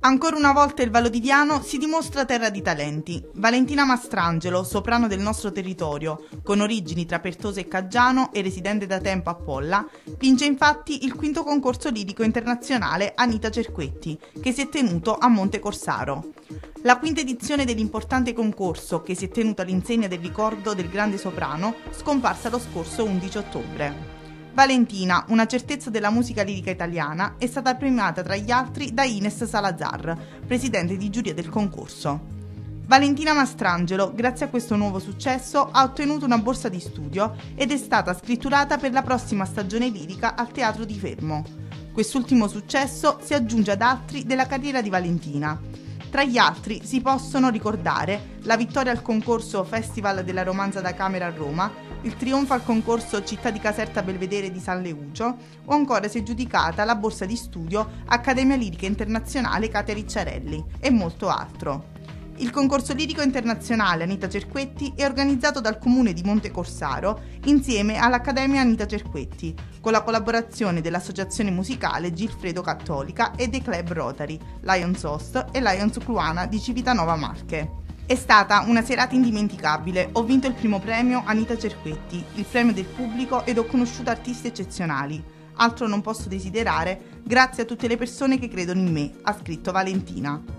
Ancora una volta il Valodiviano si dimostra terra di talenti. Valentina Mastrangelo, soprano del nostro territorio, con origini tra Pertosa e Caggiano e residente da tempo a Polla, vince infatti il quinto concorso lirico internazionale Anita Cerquetti, che si è tenuto a Monte Corsaro. La quinta edizione dell'importante concorso, che si è tenuto all'insegna del ricordo del grande soprano, scomparsa lo scorso 11 ottobre. Valentina, una certezza della musica lirica italiana, è stata premiata tra gli altri da Ines Salazar, presidente di giuria del concorso. Valentina Mastrangelo, grazie a questo nuovo successo, ha ottenuto una borsa di studio ed è stata scritturata per la prossima stagione lirica al Teatro di Fermo. Quest'ultimo successo si aggiunge ad altri della carriera di Valentina. Tra gli altri si possono ricordare la vittoria al concorso Festival della Romanza da Camera a Roma, il trionfo al concorso Città di Caserta Belvedere di San Leucio o ancora si è giudicata la borsa di studio Accademia Lirica Internazionale Katia Ricciarelli e molto altro. Il concorso lirico internazionale Anita Cerquetti è organizzato dal comune di Monte Corsaro insieme all'Accademia Anita Cerquetti, con la collaborazione dell'associazione musicale Gilfredo Cattolica e dei club Rotary, Lions Host e Lions Cluana di Civitanova Marche. È stata una serata indimenticabile. Ho vinto il primo premio Anita Cerquetti, il premio del pubblico ed ho conosciuto artisti eccezionali. Altro non posso desiderare, grazie a tutte le persone che credono in me, ha scritto Valentina.